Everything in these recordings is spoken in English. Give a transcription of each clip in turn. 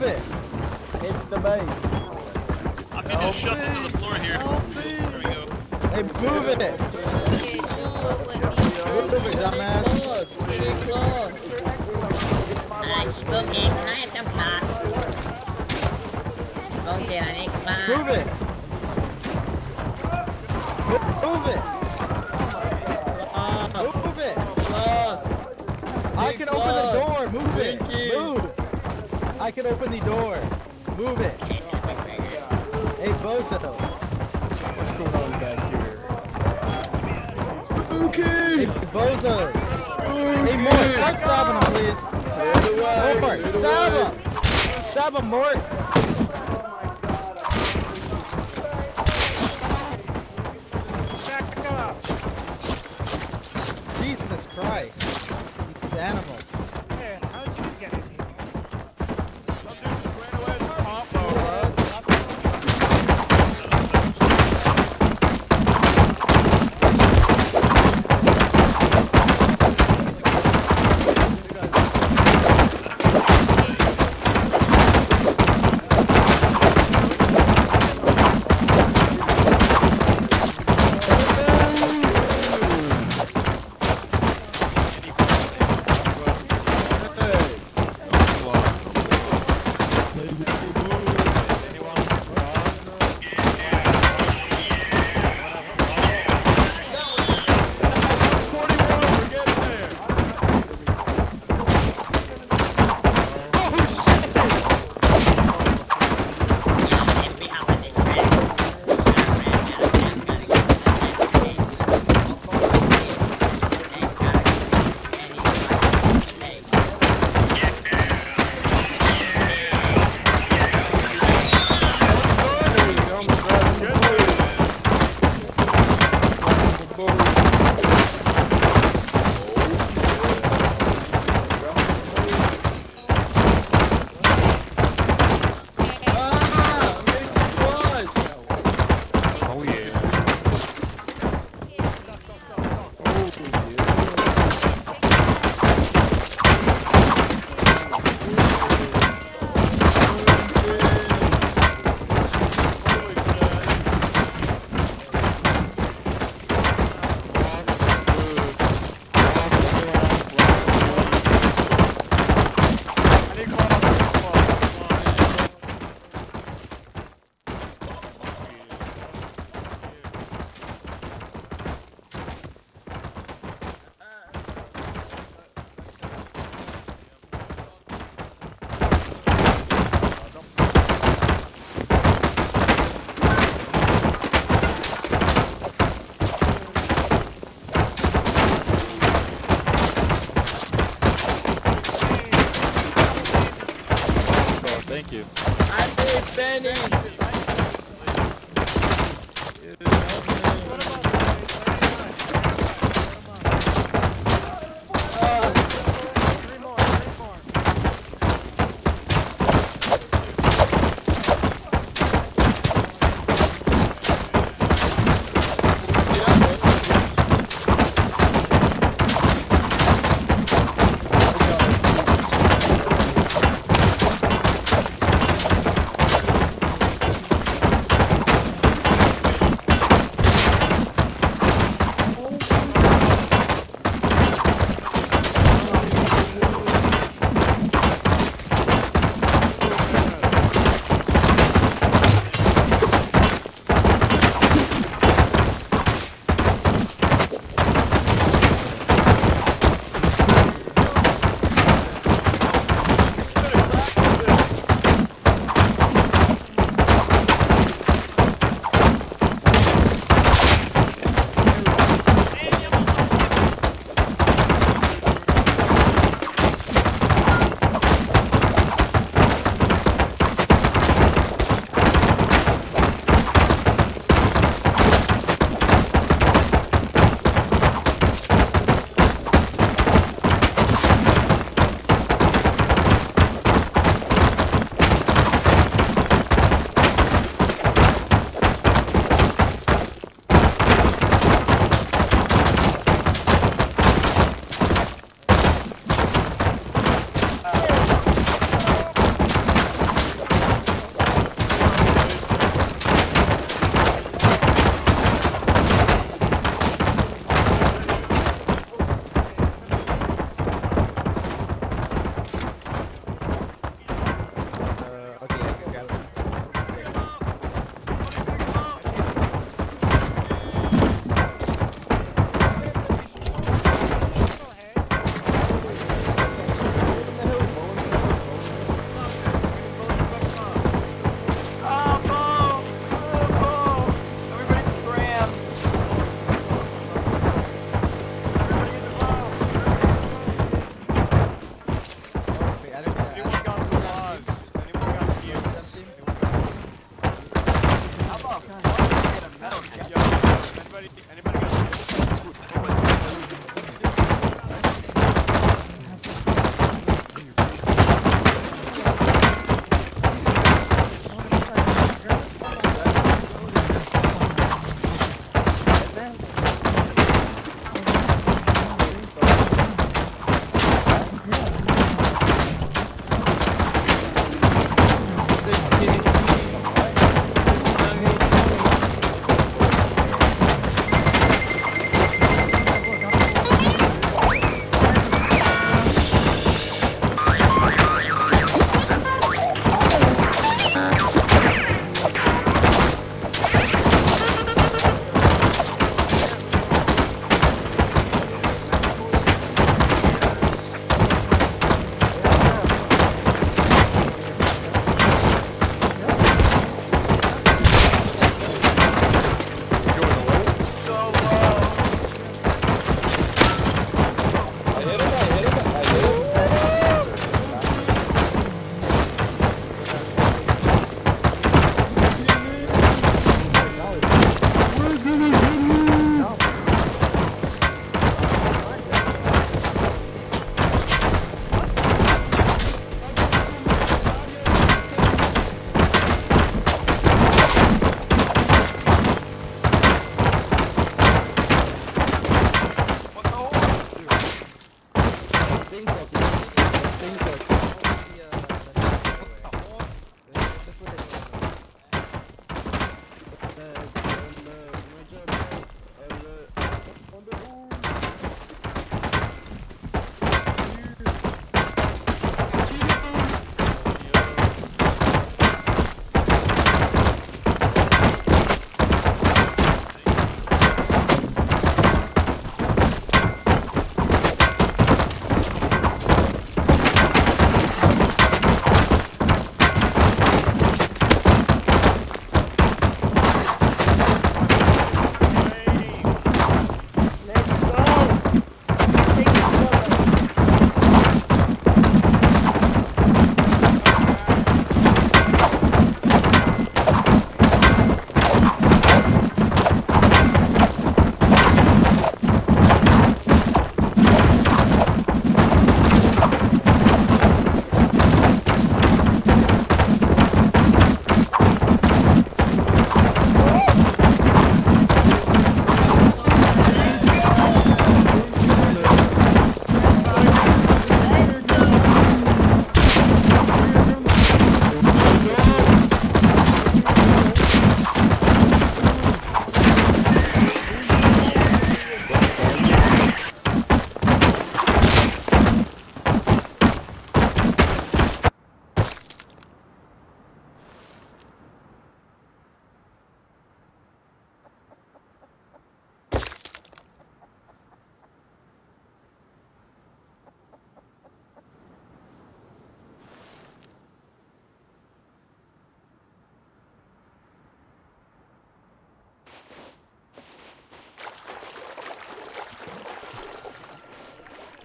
Move it! It's the base. I'm getting shoved into the floor here. There we go. Hey, move it! Move it, dumbass! Alright, Spooky, can I have some cloth? Okay, I need cloth. Move it! Move, move it! Move it! I can open the door! Move it! Move! I can open the door! Move it! Hey, Bozo! What's going on back here? Hey, Bozos! Hey, Mort, start stabbing him, please! Mort, stab him! Stab him, Mort! Jesus Christ! These animals.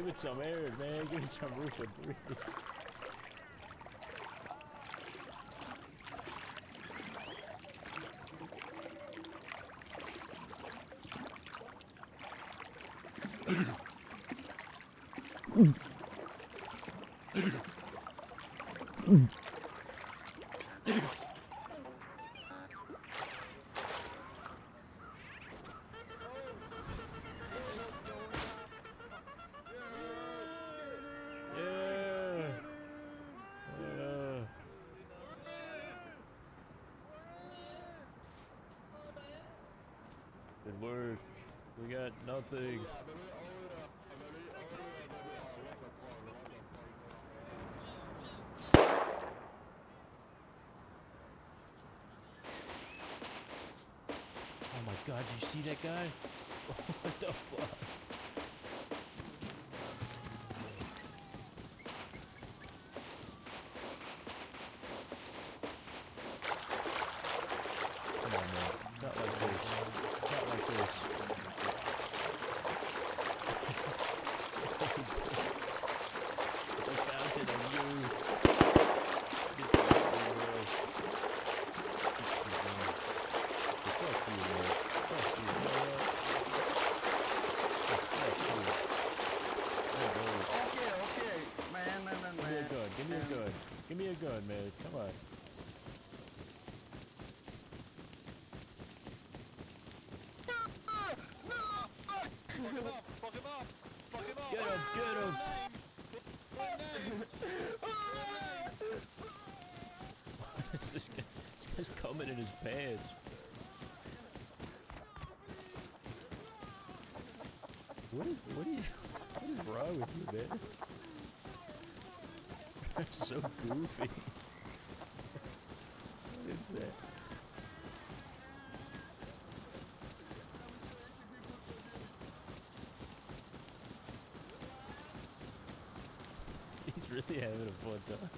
Give it some air, man. Give it some room to breathe. Yeah. Yeah. Good work. We got nothing. Oh my god, did you see that guy? what the fuck? Come on, man. Not like this. Not like this. I found it on you. Get this thing, bro. Fuck you, man. Fuck you, man. Get him, get him. What is this guy? This guy's coming in his pants. What is, what are you, what is wrong with you, man? You're so goofy. What is that? He's really having a fun time.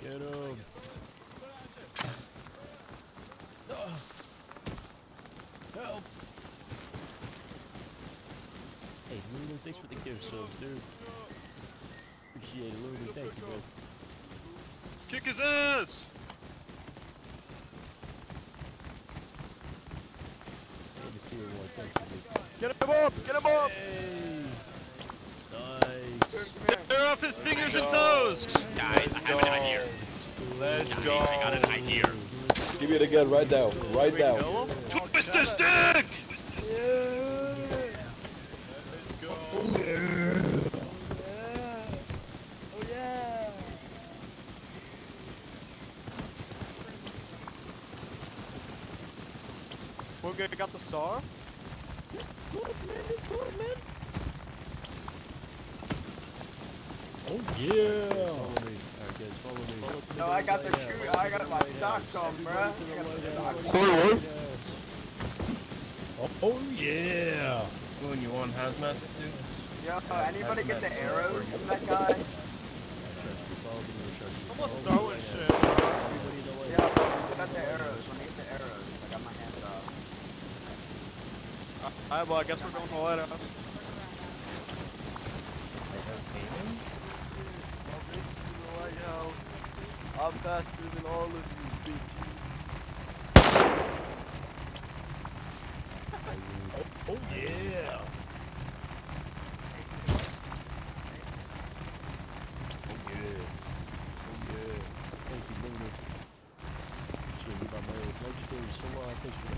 Get him. Ah. Help. Hey, Lulu, thanks for the gift subs, dude. Appreciate it, Lulu. Thank you, bro. Kick his ass! Hey, the tier one, thanks for the Get him up! Get him up! Hey! Nice. Tear off his fingers and toes! Guys, I have an idea. Let's Guys, I got an idea. Give me the gun right now. Right now. Twist his dick! Booger got the star? Oh yeah! Follow me. Alright guys, follow me. No, I got the shoe. I got my socks on, bruh. I got the socks on. Oh, oh yeah! When you want hazmat too? Yo, anybody get the arrows from that guy? Almost throwing shit. Yeah, I got the arrows. When I get the arrows, I got my hands off. Alright, well, I guess we're going to White House. I'm faster than all of you, bitches. Oh yeah! Oh yeah! Oh yeah! Thank you, Luna. Shit, get my mail. Legendary Salon, thanks for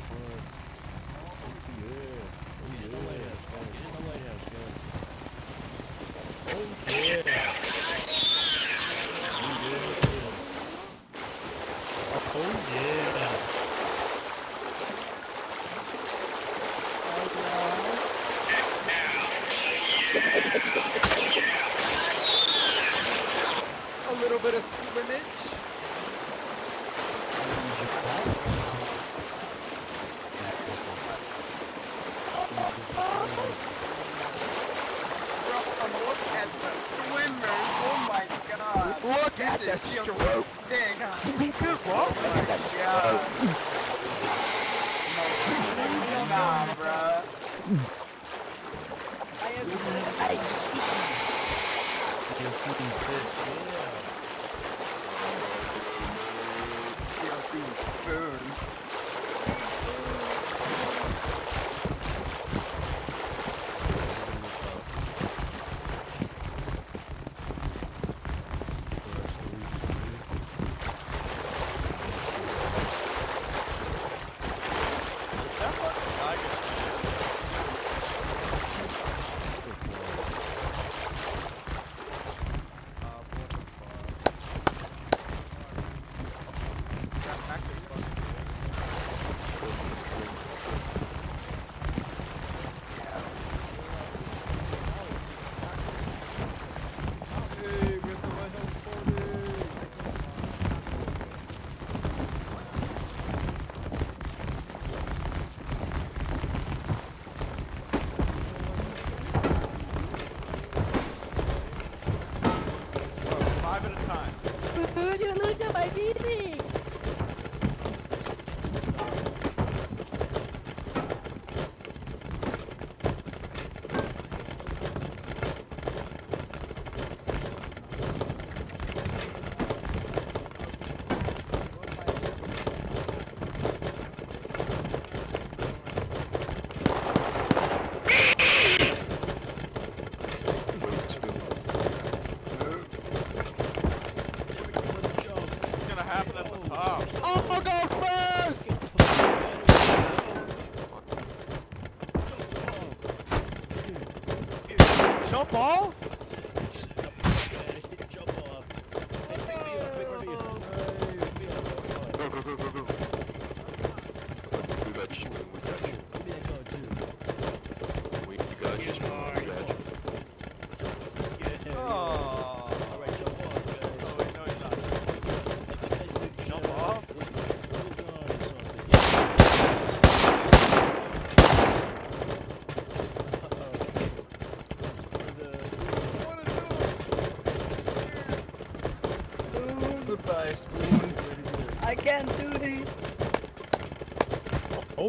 jump off?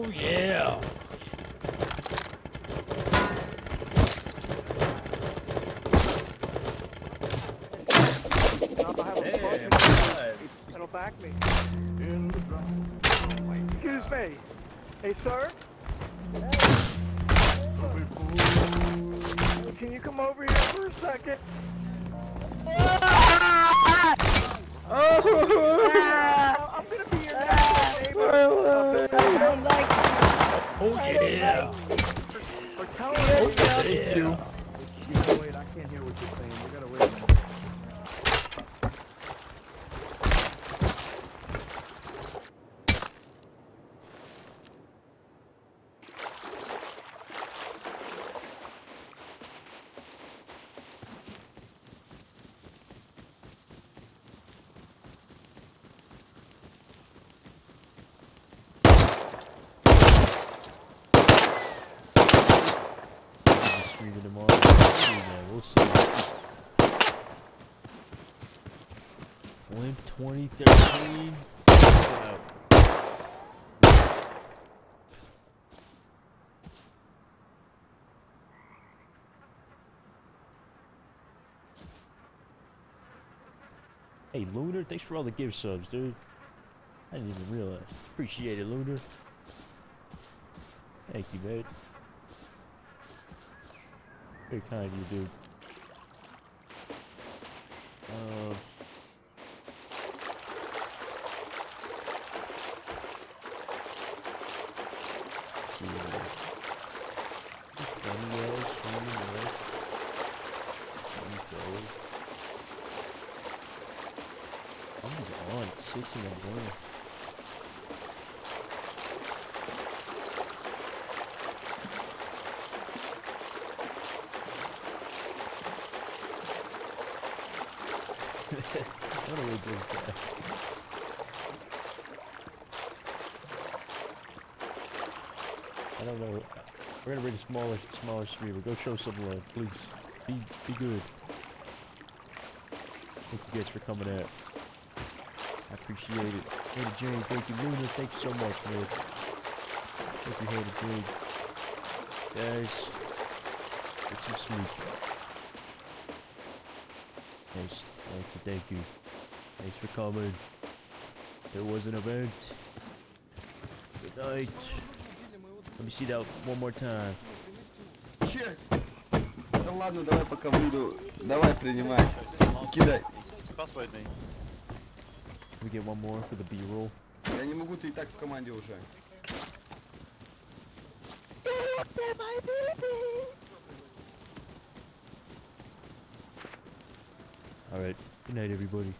Oh yeah! Hey, It'll back me. Excuse me. Hey, sir? Can you come over here for a second? Oh yeah! Or tell him Oh yeah! You gotta wait, I can't hear what you're saying. You gotta wait a minute. Just streaming them all. We'll see, man. We'll see. Flint 2013. Wow. Hey, Lunar, thanks for all the gift subs, dude. I didn't even realize. Appreciate it, Lunar. Thank you, mate. Very kind of you, dude. Uh, let's see, uh, just funny ways, funny ways. Funny ways. I'm just what are we doing? I don't know. We're gonna read a smaller, smaller streamer. Go show some love, please. Be, be good. Thank you guys for coming out I appreciate it. Hater Jane, thank you. Luna, thank you so much, man. Thank you, Hater Jane. Guys, it's too sweet. Thanks, thank you, thank you. Thanks for coming. There was an event. Good night. Let me see that one more time. Че? Да ладно, давай пока выйду. Давай, принимай. Кидай. Crossbow me. Can we get one more for the B-roll? Я не могу, ты и так в команде уже. Alright, good night everybody.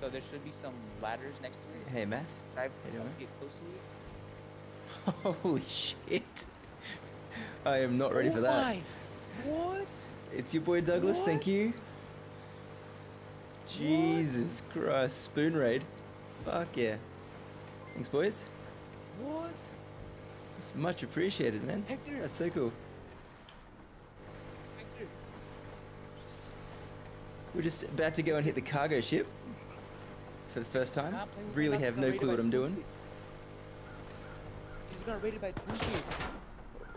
So there should be some ladders next to it. Hey, Meth. Should I Hey, doing? get close to it? Holy shit. I am not ready for that. What? It's your boy Douglas, thank you. Jesus Christ, spoon raid. Fuck yeah. Thanks, boys. What? It's much appreciated, man. Hector. That's so cool. Victor. We're just about to go and hit the cargo ship for the first time. Nah, playing with Really have no clue what I'm doing. Got rated by Spoonkid.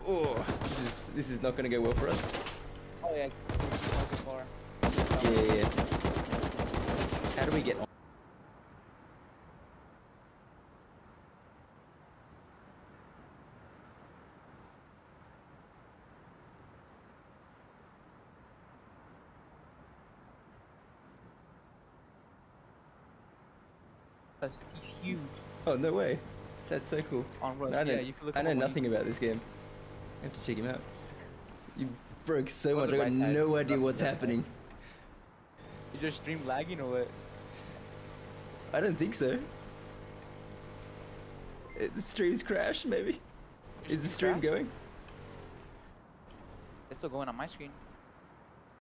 Oh, this is this is not going to go well for us. Oh. Yeah, yeah, yeah. How do we get on? He's huge. Oh no way. That's so cool. On Rust, I know, yeah, you can look I know nothing about this game. I have to check him out. You broke so much. I got right no idea what's happening. Is your stream lagging or what? I don't think so. It, the stream's crashed, maybe. Your Is the stream stream crashed? going? It's still going on my screen.